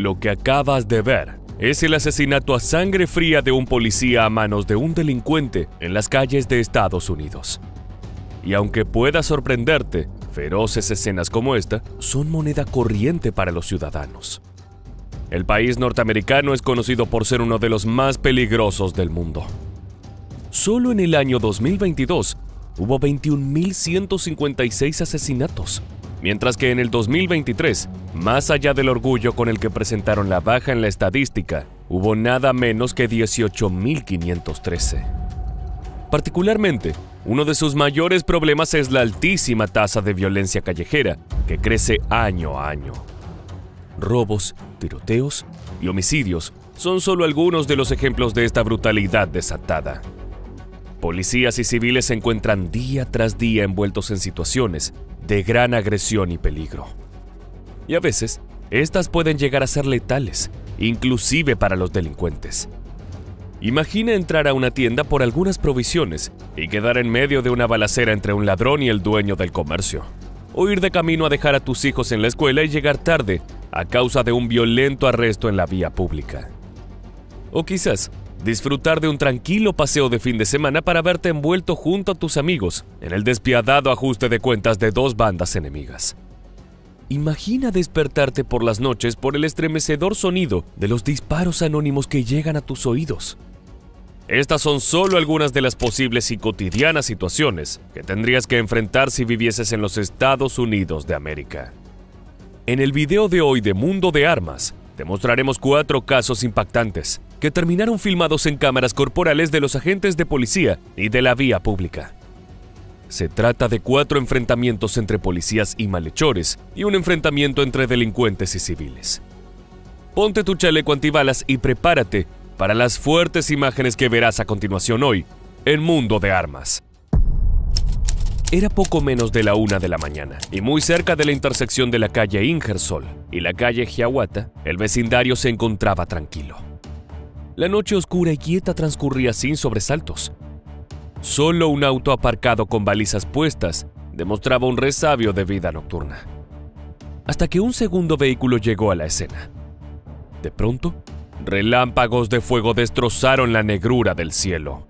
Lo que acabas de ver es el asesinato a sangre fría de un policía a manos de un delincuente en las calles de Estados Unidos. Y aunque pueda sorprenderte, feroces escenas como esta son moneda corriente para los ciudadanos. El país norteamericano es conocido por ser uno de los más peligrosos del mundo. Solo en el año 2022 hubo 21.156 asesinatos, mientras que en el 2023, más allá del orgullo con el que presentaron la baja en la estadística, hubo nada menos que 18.513. Particularmente, uno de sus mayores problemas es la altísima tasa de violencia callejera, que crece año a año. Robos, tiroteos y homicidios son solo algunos de los ejemplos de esta brutalidad desatada. Policías y civiles se encuentran día tras día envueltos en situaciones de gran agresión y peligro. Y a veces, estas pueden llegar a ser letales, inclusive para los delincuentes. Imagina entrar a una tienda por algunas provisiones y quedar en medio de una balacera entre un ladrón y el dueño del comercio. O ir de camino a dejar a tus hijos en la escuela y llegar tarde a causa de un violento arresto en la vía pública. O quizás disfrutar de un tranquilo paseo de fin de semana para verte envuelto junto a tus amigos en el despiadado ajuste de cuentas de dos bandas enemigas. Imagina despertarte por las noches por el estremecedor sonido de los disparos anónimos que llegan a tus oídos. Estas son solo algunas de las posibles y cotidianas situaciones que tendrías que enfrentar si vivieses en los Estados Unidos de América. En el video de hoy de Mundo de Armas, te mostraremos cuatro casos impactantes que terminaron filmados en cámaras corporales de los agentes de policía y de la vía pública. Se trata de cuatro enfrentamientos entre policías y malhechores y un enfrentamiento entre delincuentes y civiles. Ponte tu chaleco antibalas y prepárate para las fuertes imágenes que verás a continuación hoy en Mundo de Armas. Era poco menos de la una de la mañana, y muy cerca de la intersección de la calle Ingersol y la calle Hiawatha, el vecindario se encontraba tranquilo. La noche oscura y quieta transcurría sin sobresaltos. Solo un auto aparcado con balizas puestas demostraba un resabio de vida nocturna. Hasta que un segundo vehículo llegó a la escena. De pronto, relámpagos de fuego destrozaron la negrura del cielo.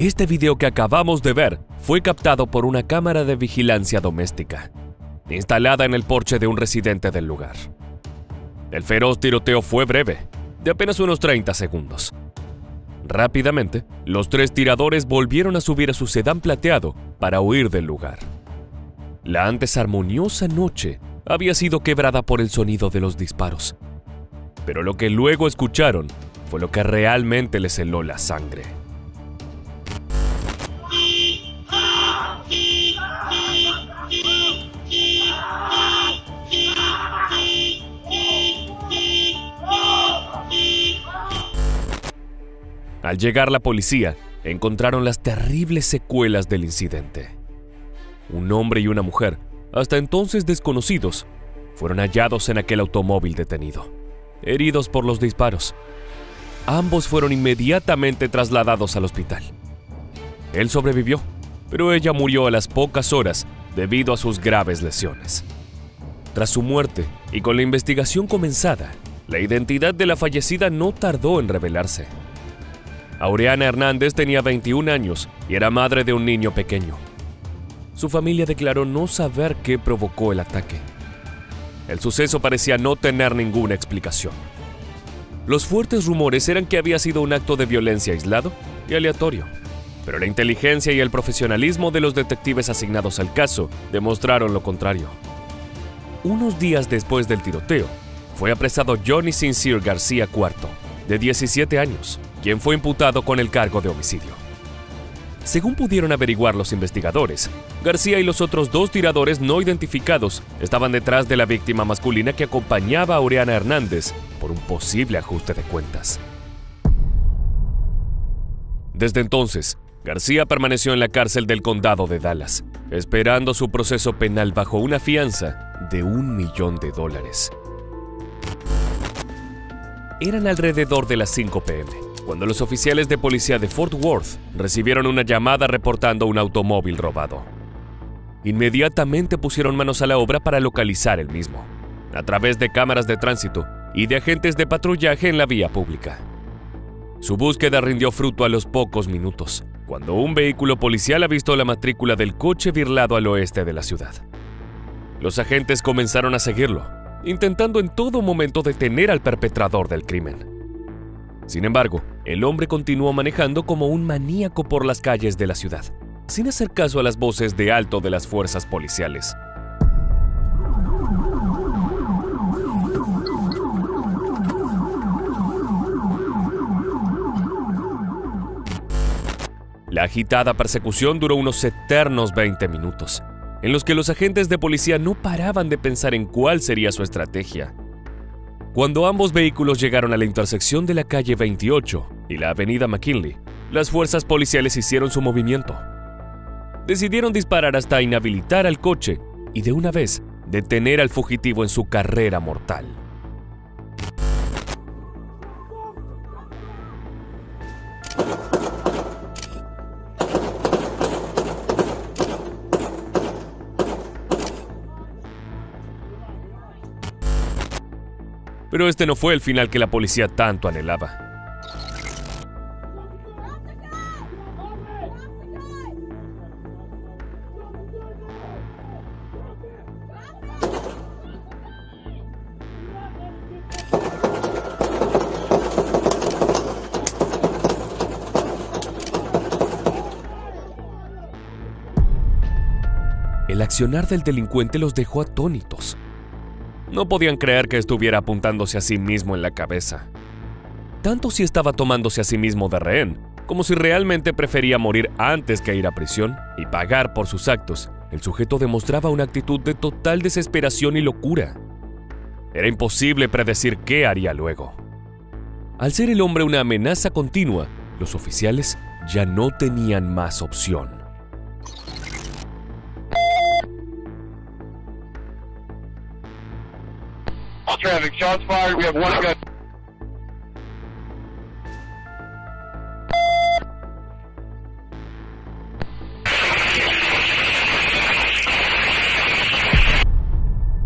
Este video que acabamos de ver fue captado por una cámara de vigilancia doméstica, instalada en el porche de un residente del lugar. El feroz tiroteo fue breve, de apenas unos 30 segundos. Rápidamente, los tres tiradores volvieron a subir a su sedán plateado para huir del lugar. La antes armoniosa noche había sido quebrada por el sonido de los disparos. Pero lo que luego escucharon fue lo que realmente les heló la sangre. Al llegar la policía, encontraron las terribles secuelas del incidente. Un hombre y una mujer, hasta entonces desconocidos, fueron hallados en aquel automóvil detenido, heridos por los disparos. Ambos fueron inmediatamente trasladados al hospital. Él sobrevivió, pero ella murió a las pocas horas debido a sus graves lesiones. Tras su muerte y con la investigación comenzada, la identidad de la fallecida no tardó en revelarse. Aureana Hernández tenía 21 años y era madre de un niño pequeño. Su familia declaró no saber qué provocó el ataque. El suceso parecía no tener ninguna explicación. Los fuertes rumores eran que había sido un acto de violencia aislado y aleatorio, pero la inteligencia y el profesionalismo de los detectives asignados al caso demostraron lo contrario. Unos días después del tiroteo, fue apresado Johnny Sincere García IV, de 17 años, quien fue imputado con el cargo de homicidio. Según pudieron averiguar los investigadores, García y los otros dos tiradores no identificados estaban detrás de la víctima masculina que acompañaba a Oriana Hernández por un posible ajuste de cuentas. Desde entonces, García permaneció en la cárcel del condado de Dallas, esperando su proceso penal bajo una fianza de un millón de dólares. Eran alrededor de las 5 pm, cuando los oficiales de policía de Fort Worth recibieron una llamada reportando un automóvil robado. Inmediatamente pusieron manos a la obra para localizar el mismo, a través de cámaras de tránsito y de agentes de patrullaje en la vía pública. Su búsqueda rindió fruto a los pocos minutos, cuando un vehículo policial avistó la matrícula del coche virlado al oeste de la ciudad. Los agentes comenzaron a seguirlo, intentando en todo momento detener al perpetrador del crimen. Sin embargo, el hombre continuó manejando como un maníaco por las calles de la ciudad, sin hacer caso a las voces de alto de las fuerzas policiales. La agitada persecución duró unos eternos 20 minutos, en los que los agentes de policía no paraban de pensar en cuál sería su estrategia. Cuando ambos vehículos llegaron a la intersección de la calle 28 y la avenida McKinley, las fuerzas policiales hicieron su movimiento. Decidieron disparar hasta inhabilitar al coche y de una vez detener al fugitivo en su carrera mortal. Pero este no fue el final que la policía tanto anhelaba. El accionar del delincuente los dejó atónitos. No podían creer que estuviera apuntándose a sí mismo en la cabeza. Tanto si estaba tomándose a sí mismo de rehén, como si realmente prefería morir antes que ir a prisión y pagar por sus actos, el sujeto demostraba una actitud de total desesperación y locura. Era imposible predecir qué haría luego. Al ser el hombre una amenaza continua, los oficiales ya no tenían más opción. Traffic. Shots fired. We have one gun.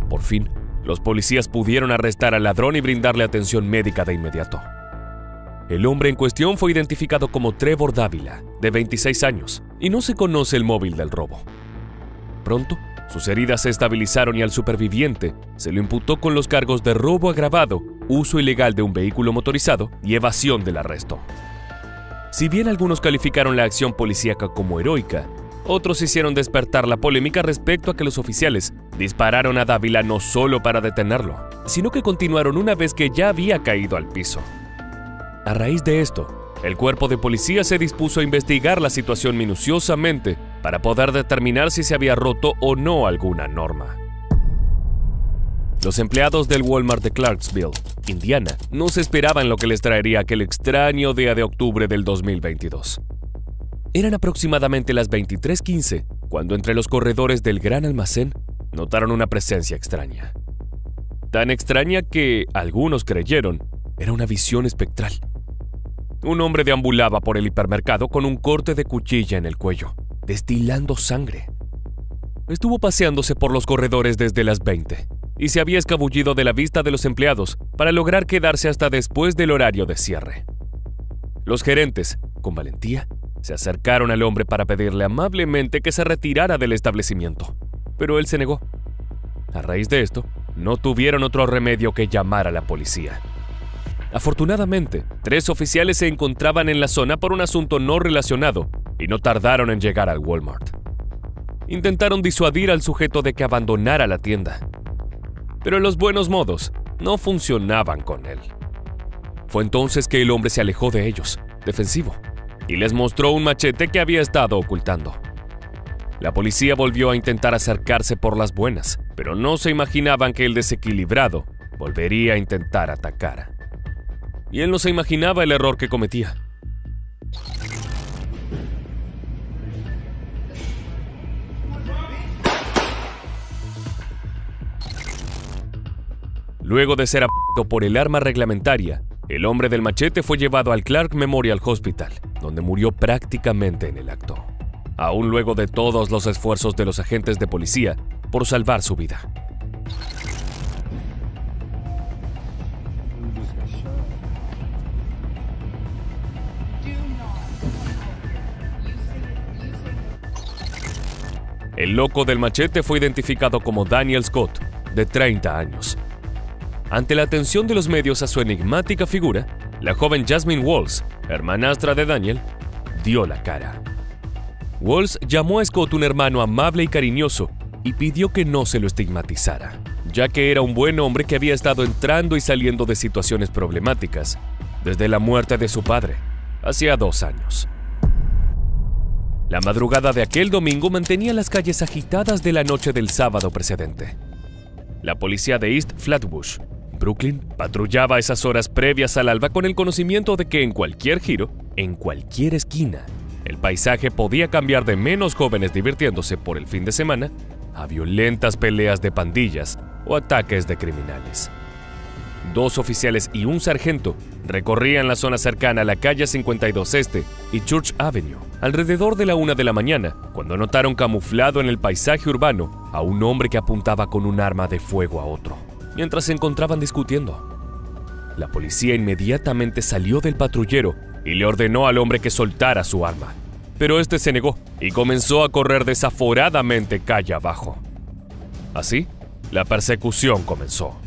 Por fin, los policías pudieron arrestar al ladrón y brindarle atención médica de inmediato. El hombre en cuestión fue identificado como Trevor Dávila, de 26 años, y no se conoce el móvil del robo. Pronto, sus heridas se estabilizaron y al superviviente se lo imputó con los cargos de robo agravado, uso ilegal de un vehículo motorizado y evasión del arresto. Si bien algunos calificaron la acción policíaca como heroica, otros hicieron despertar la polémica respecto a que los oficiales dispararon a Dávila no solo para detenerlo, sino que continuaron una vez que ya había caído al piso. A raíz de esto, el cuerpo de policía se dispuso a investigar la situación minuciosamente para poder determinar si se había roto o no alguna norma. Los empleados del Walmart de Clarksville, Indiana, no se esperaban lo que les traería aquel extraño día de octubre del 2022. Eran aproximadamente las 23:15 cuando entre los corredores del gran almacén notaron una presencia extraña. Tan extraña que algunos creyeron era una visión espectral. Un hombre deambulaba por el hipermercado con un corte de cuchilla en el cuello destilando sangre. Estuvo paseándose por los corredores desde las 20 y se había escabullido de la vista de los empleados para lograr quedarse hasta después del horario de cierre. Los gerentes, con valentía, se acercaron al hombre para pedirle amablemente que se retirara del establecimiento, pero él se negó. A raíz de esto, no tuvieron otro remedio que llamar a la policía. Afortunadamente, tres oficiales se encontraban en la zona por un asunto no relacionado y no tardaron en llegar al Walmart. Intentaron disuadir al sujeto de que abandonara la tienda, pero los buenos modos no funcionaban con él. Fue entonces que el hombre se alejó de ellos, defensivo, y les mostró un machete que había estado ocultando. La policía volvió a intentar acercarse por las buenas, pero no se imaginaban que el desequilibrado volvería a intentar atacar. Y él no se imaginaba el error que cometía. Luego de ser apuntado por el arma reglamentaria, el hombre del machete fue llevado al Clark Memorial Hospital, donde murió prácticamente en el acto, aún luego de todos los esfuerzos de los agentes de policía por salvar su vida. El loco del machete fue identificado como Daniel Scott, de 30 años. Ante la atención de los medios a su enigmática figura, la joven Jasmine Walls, hermanastra de Daniel, dio la cara. Walls llamó a Scott un hermano amable y cariñoso y pidió que no se lo estigmatizara, ya que era un buen hombre que había estado entrando y saliendo de situaciones problemáticas desde la muerte de su padre, hacía dos años. La madrugada de aquel domingo mantenía las calles agitadas de la noche del sábado precedente. La policía de East Flatbush, Brooklyn, patrullaba esas horas previas al alba con el conocimiento de que en cualquier giro, en cualquier esquina, el paisaje podía cambiar de menos jóvenes divirtiéndose por el fin de semana a violentas peleas de pandillas o ataques de criminales. Dos oficiales y un sargento recorrían la zona cercana a la calle 52 Este y Church Avenue alrededor de la una de la mañana, cuando notaron camuflado en el paisaje urbano a un hombre que apuntaba con un arma de fuego a otro, mientras se encontraban discutiendo. La policía inmediatamente salió del patrullero y le ordenó al hombre que soltara su arma, pero este se negó y comenzó a correr desaforadamente calle abajo. Así, la persecución comenzó.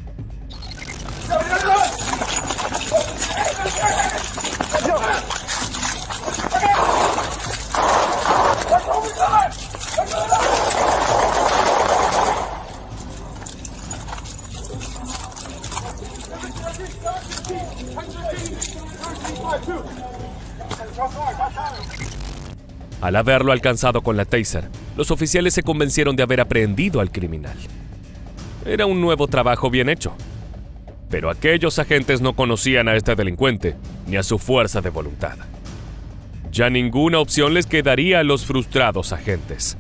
Al haberlo alcanzado con la taser, los oficiales se convencieron de haber aprehendido al criminal. Era un nuevo trabajo bien hecho. Pero aquellos agentes no conocían a este delincuente ni a su fuerza de voluntad. Ya ninguna opción les quedaría a los frustrados agentes.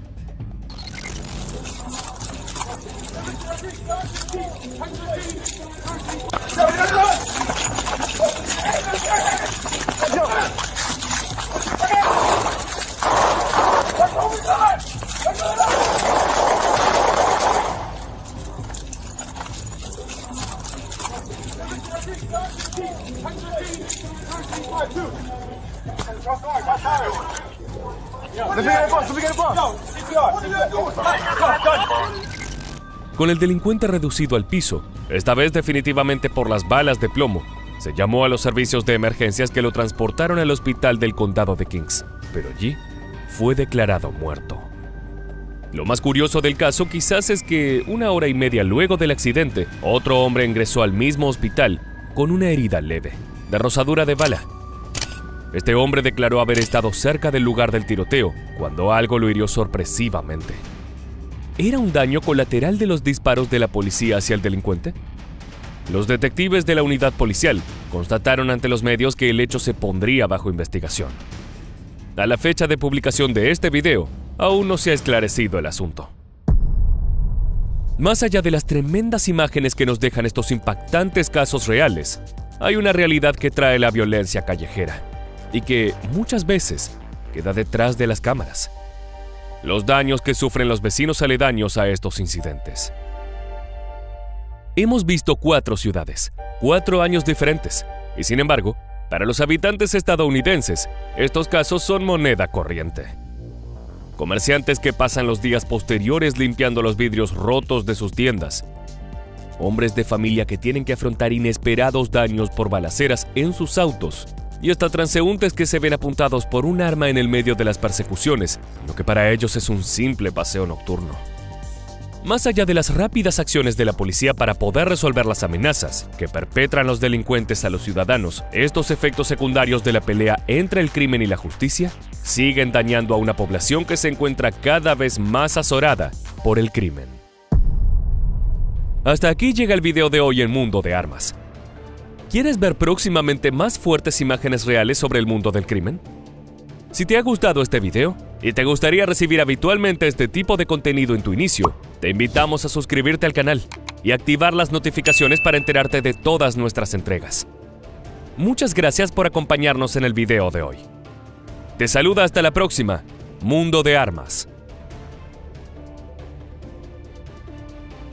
Con el delincuente reducido al piso, esta vez definitivamente por las balas de plomo, se llamó a los servicios de emergencias que lo transportaron al hospital del condado de Kings, pero allí fue declarado muerto. Lo más curioso del caso quizás es que una hora y media luego del accidente, otro hombre ingresó al mismo hospital con una herida leve, de rosadura de bala. Este hombre declaró haber estado cerca del lugar del tiroteo cuando algo lo hirió sorpresivamente. ¿Era un daño colateral de los disparos de la policía hacia el delincuente? Los detectives de la unidad policial constataron ante los medios que el hecho se pondría bajo investigación. A la fecha de publicación de este video, aún no se ha esclarecido el asunto. Más allá de las tremendas imágenes que nos dejan estos impactantes casos reales, hay una realidad que trae la violencia callejera y que muchas veces queda detrás de las cámaras. Los daños que sufren los vecinos aledaños a estos incidentes. Hemos visto cuatro ciudades, cuatro años diferentes, y sin embargo, para los habitantes estadounidenses, estos casos son moneda corriente. Comerciantes que pasan los días posteriores limpiando los vidrios rotos de sus tiendas. Hombres de familia que tienen que afrontar inesperados daños por balaceras en sus autos. Y hasta transeúntes que se ven apuntados por un arma en el medio de las persecuciones, lo que para ellos es un simple paseo nocturno. Más allá de las rápidas acciones de la policía para poder resolver las amenazas que perpetran los delincuentes a los ciudadanos, estos efectos secundarios de la pelea entre el crimen y la justicia siguen dañando a una población que se encuentra cada vez más azorada por el crimen. Hasta aquí llega el video de hoy en Mundo de Armas. ¿Quieres ver próximamente más fuertes imágenes reales sobre el mundo del crimen? Si te ha gustado este video y te gustaría recibir habitualmente este tipo de contenido en tu inicio, te invitamos a suscribirte al canal y activar las notificaciones para enterarte de todas nuestras entregas. Muchas gracias por acompañarnos en el video de hoy. Te saluda hasta la próxima, Mundo de Armas.